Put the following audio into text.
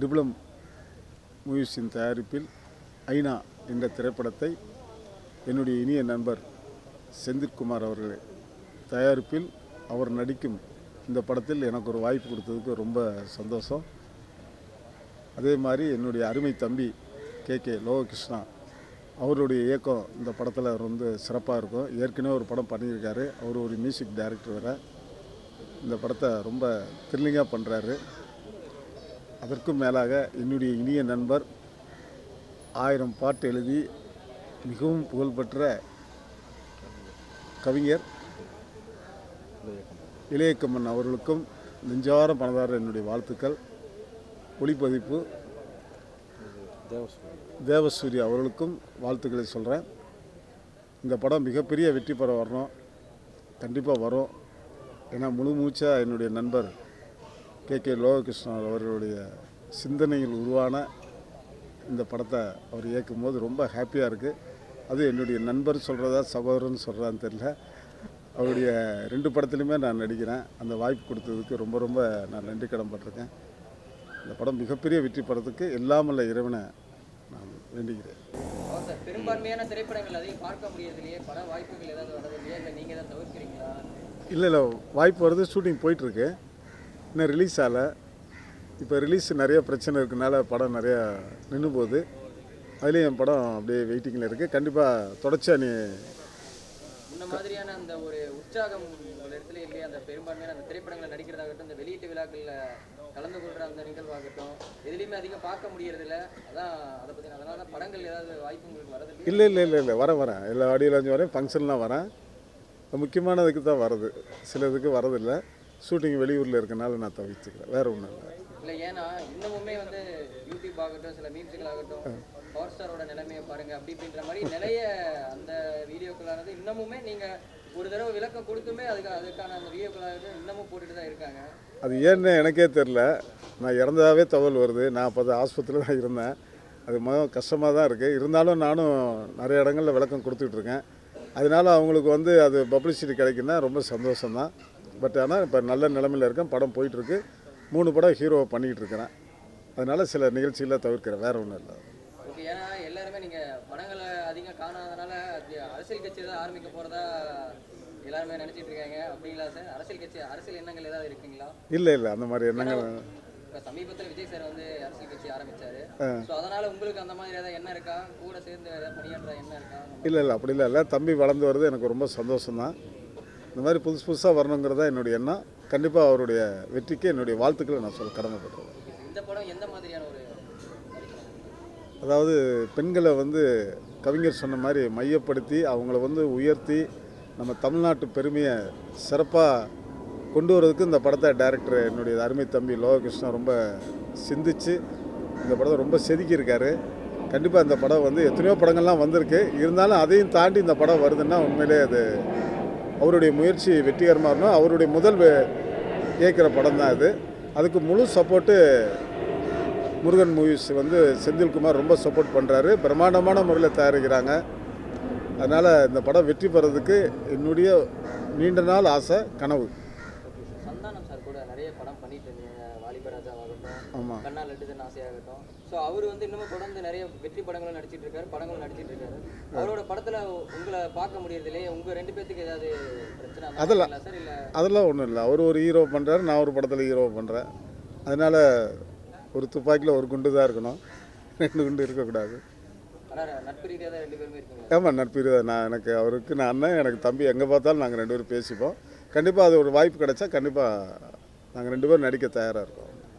Diploma மூவிஸின் தயாரிப்பில் ஐநா என்ற திரைப்படத்தை என்னுடைய இனிய நண்பர் செந்தில்குமார் அவர்கள் தயாரிப்பில் அவர் நடிக்கும் இந்த படத்தில் எனக்கு ஒரு வாய்ப்பு கொடுத்ததுக்கு ரொம்ப சந்தோஷம். அதே மாதிரி என்னுடைய அருமை தம்பி கே. கே. லோககிருஷ்ணா அவருடைய இயக்கம் இந்த படத்தில் வந்து சிறப்பாக இருக்கும். ஏற்கனவே ஒரு படம் பண்ணியிருக்காரு. அவர் ஒரு மியூசிக் டைரக்டர் வேறு. இந்த படத்தை ரொம்ப த்ரில்லிங்காக பண்ணுறாரு அதற்கும் மேலாக என்னுடைய இனிய நண்பர் ஆயிரம் பாட்டு எழுதி மிகவும் புகழ்பெற்ற கவிஞர் இளையக்கம்மன் அவர்களுக்கும் நெஞ்சார மனதார என்னுடைய வாழ்த்துக்கள். ஒளிப்பதிப்பு தேவசூரி அவர்களுக்கும் வாழ்த்துக்களை சொல்கிறேன் இந்த படம் மிகப்பெரிய வெற்றி பெற வரணும். கண்டிப்பாக வரும். ஏன்னா முழு மூச்சாக என்னுடைய நண்பர் கே கே லோககிருஷ்ணன் அவர்களுடைய சிந்தனையில் உருவான இந்த படத்தை அவர் இயக்கும் போது ரொம்ப ஹாப்பியாக இருக்குது அது என்னுடைய நண்பர் சொல்கிறதா சகோதரன் சொல்கிறான்னு தெரியல. அவருடைய ரெண்டு படத்துலையுமே நான் நடிக்கிறேன். அந்த வாய்ப்பு கொடுத்ததுக்கு ரொம்ப ரொம்ப நான் நன்றி கடன் பட்டிருக்கேன் இந்த படம் மிகப்பெரிய வெற்றி படத்துக்கு எல்லாமல்ல இறைவனை நான் வேண்டுகிறேன். சார் பெரும்பான்மையான திரைப்படங்கள் அதையும் பார்க்க முடியறதுலையே பட வாய்ப்புகள் ஏதாவது வரது இல்லையா இல்லை நீங்கள் தான் தவிர்க்கிறீங்களா? இல்லை இல்லை வாய்ப்பு வருது ஷூட்டிங் போயிட்டுருக்கு. இன்னும் ரிலீஸ் ஆகலை. இப்போ ரிலீஸ் நிறைய பிரச்சனை இருக்கனால படம் நிறையா நின்று போகுது. அதுலேயும் என் படம் அப்படியே வெயிட்டிங்கில் இருக்குது கண்டிப்பாக தொடர்ச்சியாக நீ முன்ன மாதிரியான அந்த ஒரு உற்சாகம் ஒரு இடத்துல இல்லையா? அந்த பெரும்பான்மையான அந்த திரைப்படங்களை நடிக்கிறதாகட்டும் இந்த வெளியீட்டு விழாக்களில் கலந்து கொள்கிற அந்த நிகழ்வாகட்டும் எதுலையுமே அதிகம் பார்க்க முடியறதில்ல. அதான் அதை பற்றி அதனால தான் படங்கள் ஏதாவது வாய்ப்பு உங்களுக்கு வரது இல்லையா? இல்லை இல்லை இல்லை இல்லை. வரேன் வரேன் எல்லா ஆடியோ லான்ச் வரேன் ஃபங்க்ஷன்லாம் வரேன். முக்கியமானதுக்கு தான் வருது. சிலதுக்கு வரதில்லை. ஷூட்டிங் வெளியூரில் இருக்கனால நான் தவிர்த்துக்கிறேன் வேறு ஒன்றும் இல்லை. இல்லை ஏன்னா இன்னமுமே வந்து யூடியூப் ஆகட்டும் சில மீம்ஸுகள் ஆகட்டும் பவர் ஸ்டாரோட நிலைமையை பாருங்க. அப்படி இப்படின்ற மாதிரி நிறைய அந்த வீடியோக்களானது இன்னமுமே நீங்க ஒரு தடவை விளக்கம் கொடுத்துமே அதுக்கு அதுக்கான அந்த வீடியோக்களாகட்டும் இன்னமும் போட்டுட்டு தான் இருக்காங்க. அது ஏன்னு எனக்கே தெரில நான் இறந்ததாகவே தகவல் வருது. நான் அப்போ தான் ஆஸ்பத்திரியில் தான் இருந்தேன். அது மக கஷ்டமாக தான் இருக்குது இருந்தாலும் நானும் நிறைய இடங்களில் விளக்கம் கொடுத்துட்ருக்கேன் அதனால அவங்களுக்கு வந்து அது பப்ளிசிட்டி கிடைக்குன்னா ரொம்ப சந்தோஷம்தான். பட் ஆனால் இப்போ நல்ல நிலமையில் இருக்கேன். படம் போயிட்டுருக்கு. மூணு படம் ஹீரோவை பண்ணிக்கிட்டு இருக்கிறேன் அதனால் சில நிகழ்ச்சிகளை தவிர்க்கிறேன். வேறு ஒன்றும் இல்லை. ஓகே ஏன்னா எல்லாருமே நீங்க படங்களை அதிகம் காணாதனால அரசியல் கட்சி தான் ஆரம்பிக்க போறதா எல்லாருமே நினைச்சிட்டு இருக்காங்க. அப்படிங்களா சார்? அரசியல் கட்சி அரசியல் எண்ணங்கள் ஏதாவது இருக்குங்களா? இல்லை இல்லை. அந்த மாதிரி எண்ணங்கள் இப்போ சமீபத்தில் விஜய் சார் வந்து அரசியல் கட்சி ஆரம்பிச்சாரு. ஸோ அதனால உங்களுக்கு அந்த மாதிரி ஏதாவது எண்ணம் இருக்கா? கூட சேர்ந்து ஏதாவது பணியாற்ற எண்ணம் இருக்கா? இல்லை இல்லை. அப்படி இல்லை இல்லை. தம்பி வளர்ந்து வருது எனக்கு ரொம்ப சந்தோஷம்தான். இந்த மாதிரி புதுசு புதுசாக வரணுங்கிறதா என்னுடைய எண்ணம். கண்டிப்பாக அவருடைய வெற்றிக்கு என்னுடைய வாழ்த்துக்களை நான் சொல்ல கடமைப்பட்டுருவேன் அதாவது பெண்களை வந்து கவிஞர் சொன்ன மாதிரி மையப்படுத்தி அவங்கள வந்து உயர்த்தி நம்ம தமிழ்நாட்டு பெருமையை சிறப்பாக கொண்டு வரதுக்கு இந்த படத்தை டைரக்டர் என்னுடைய அருமை தம்பி லோககிருஷ்ணன் ரொம்ப சிந்திச்சு இந்த படத்தை ரொம்ப செதுக்கியிருக்காரு. கண்டிப்பாக இந்த படம் வந்து எத்தனையோ படங்கள்லாம் வந்திருக்கு. இருந்தாலும் அதையும் தாண்டி இந்த படம் வருதுன்னா உண்மையிலே அது அவருடைய முயற்சி வெற்றிகரமாக இருக்கணும் அவருடைய முதல் இயக்கிற படம் தான் இது. அதுக்கு முழு சப்போர்ட்டு முருகன் மூவிஸ் வந்து செந்தில்குமார் ரொம்ப சப்போர்ட் பண்ணுறாரு பிரம்மாண்டமான முறையில் தயாரிக்கிறாங்க. அதனால் இந்த படம் வெற்றி பெறதுக்கு என்னுடைய நீண்ட நாள் ஆசை கனவு. படம் பண்ணிட்டு இருந்தீங்க. வாலிபராஜா ஆகட்டும் ஆமாம் கண்ணா லட்டுதன் ஆசையாகட்டும். ஸோ அவர் வந்து இன்னமும் தொடர்ந்து நிறைய வெற்றி படங்களும் நடிச்சிட்டு இருக்காரு படங்களும் நடிச்சிட்டு இருக்காரு. அவரோட படத்துல உங்களை பார்க்க முடியறதுலே உங்க ரெண்டு பேத்துக்கு ஏதாவது பிரச்சனை அதெல்லாம். அதெல்லாம் ஒன்றும் இல்லை. அவர் ஒரு ஹீரோ பண்ணுறாரு நான் ஒரு படத்தில் ஹீரோ பண்ணுறேன் அதனால் ஒரு துப்பாக்கியில் ஒரு குண்டு தான் இருக்கணும். ரெண்டு குண்டு இருக்கக்கூடாது. நட்பு தான் ஆமாம் நட்பு ரீதியா நான் எனக்கு அவருக்கு நான் அண்ணன் எனக்கு தம்பி எங்கே பார்த்தாலும் நாங்கள் ரெண்டு பேரும் பேசிப்போம். கண்டிப்பாக அது ஒரு வாய்ப்பு கிடைச்சா கண்டிப்பாக நாங்கள் ரெண்டு பேரும் நடிக்க தயாராக இருக்கோம்.